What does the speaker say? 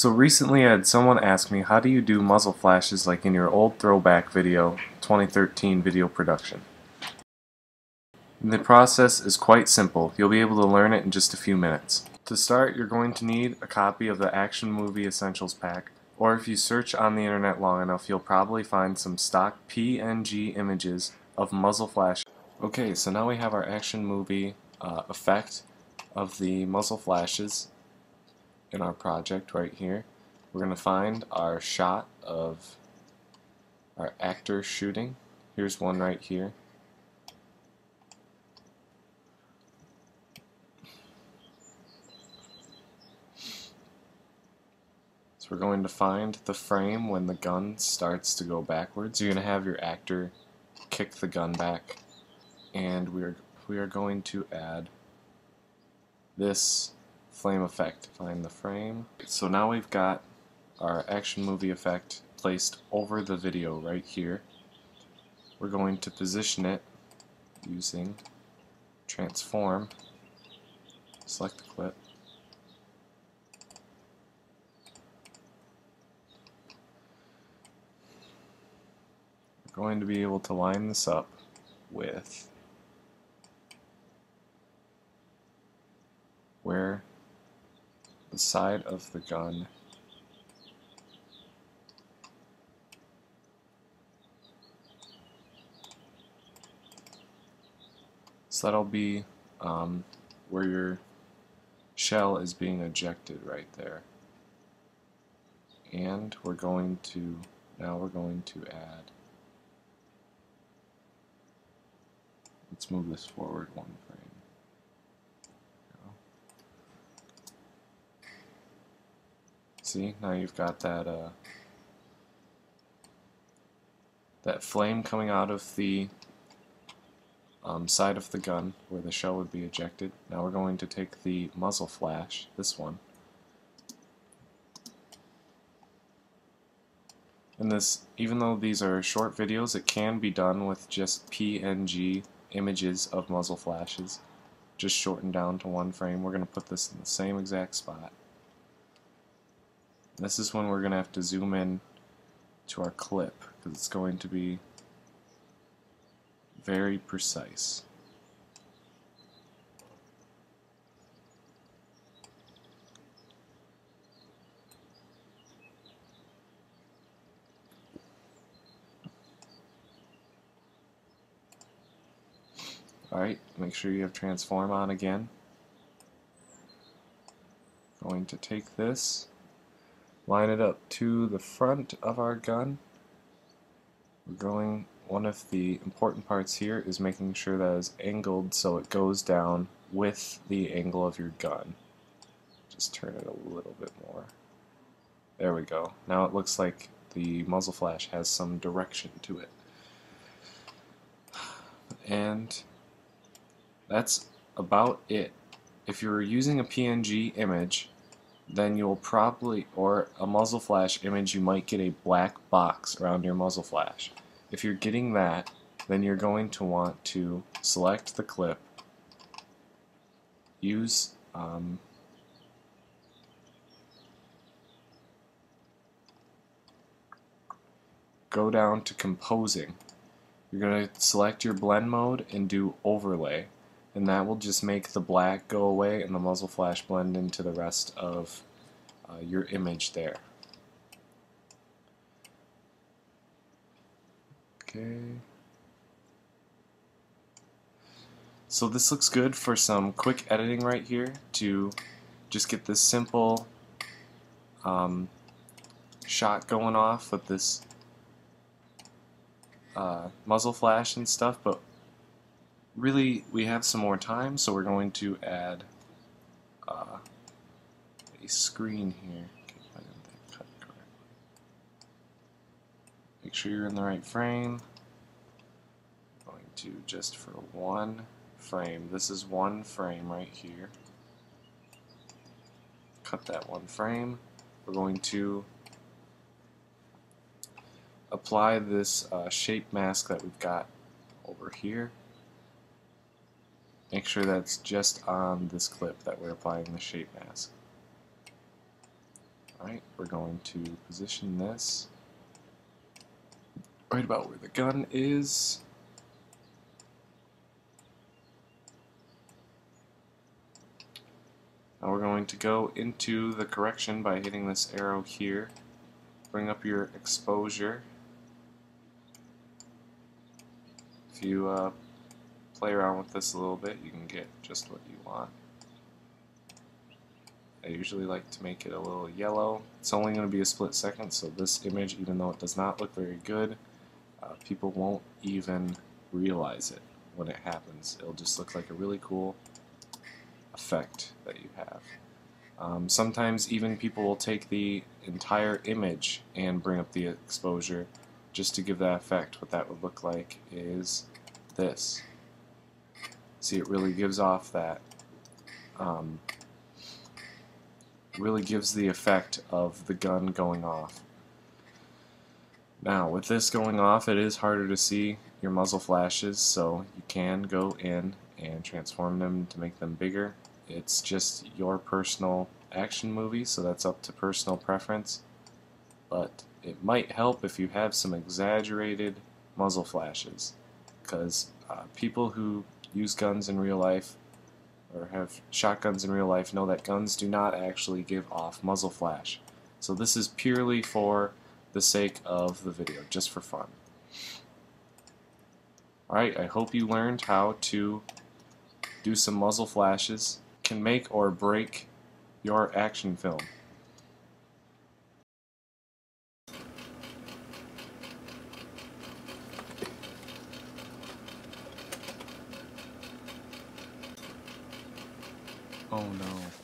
So recently I had someone ask me how do you do muzzle flashes like in your old throwback video 2013 video production. The process is quite simple. You'll be able to learn it in just a few minutes. To start you're going to need a copy of the Action Movie Essentials Pack or if you search on the internet long enough you'll probably find some stock PNG images of muzzle flash. Okay so now we have our action movie uh, effect of the muzzle flashes in our project right here. We're going to find our shot of our actor shooting. Here's one right here. So we're going to find the frame when the gun starts to go backwards. You're going to have your actor kick the gun back and we're we are going to add this flame effect. Find the frame. So now we've got our action movie effect placed over the video right here. We're going to position it using transform, select the clip, We're going to be able to line this up with where the side of the gun. So that'll be um, where your shell is being ejected right there. And we're going to now we're going to add let's move this forward one frame See, now you've got that uh, that flame coming out of the um, side of the gun where the shell would be ejected. Now we're going to take the muzzle flash, this one, and this, even though these are short videos, it can be done with just PNG images of muzzle flashes, just shortened down to one frame. We're going to put this in the same exact spot. This is when we're going to have to zoom in to our clip because it's going to be very precise. Alright, make sure you have transform on again. Going to take this line it up to the front of our gun. We're going, one of the important parts here is making sure that is angled so it goes down with the angle of your gun. Just turn it a little bit more. There we go. Now it looks like the muzzle flash has some direction to it. And that's about it. If you're using a PNG image, then you'll probably, or a muzzle flash image, you might get a black box around your muzzle flash. If you're getting that, then you're going to want to select the clip, use um, go down to compositing. You're going to select your blend mode and do overlay and that will just make the black go away and the muzzle flash blend into the rest of uh, your image there. Okay. So this looks good for some quick editing right here to just get this simple um, shot going off with this uh, muzzle flash and stuff, but really we have some more time so we're going to add uh, a screen here. Make sure you're in the right frame. I'm going to just for one frame. This is one frame right here. Cut that one frame. We're going to apply this uh, shape mask that we've got over here Make sure that's just on this clip that we're applying the shape mask. Alright, we're going to position this right about where the gun is. Now we're going to go into the correction by hitting this arrow here. Bring up your exposure. If you uh, play around with this a little bit, you can get just what you want. I usually like to make it a little yellow. It's only going to be a split second, so this image, even though it does not look very good, uh, people won't even realize it when it happens. It'll just look like a really cool effect that you have. Um, sometimes even people will take the entire image and bring up the exposure just to give that effect. What that would look like is this. See, it really gives off that, um, really gives the effect of the gun going off. Now, with this going off, it is harder to see your muzzle flashes, so you can go in and transform them to make them bigger. It's just your personal action movie, so that's up to personal preference. But it might help if you have some exaggerated muzzle flashes, because uh, people who use guns in real life or have shotguns in real life know that guns do not actually give off muzzle flash. So this is purely for the sake of the video, just for fun. Alright, I hope you learned how to do some muzzle flashes. Can make or break your action film. Oh no.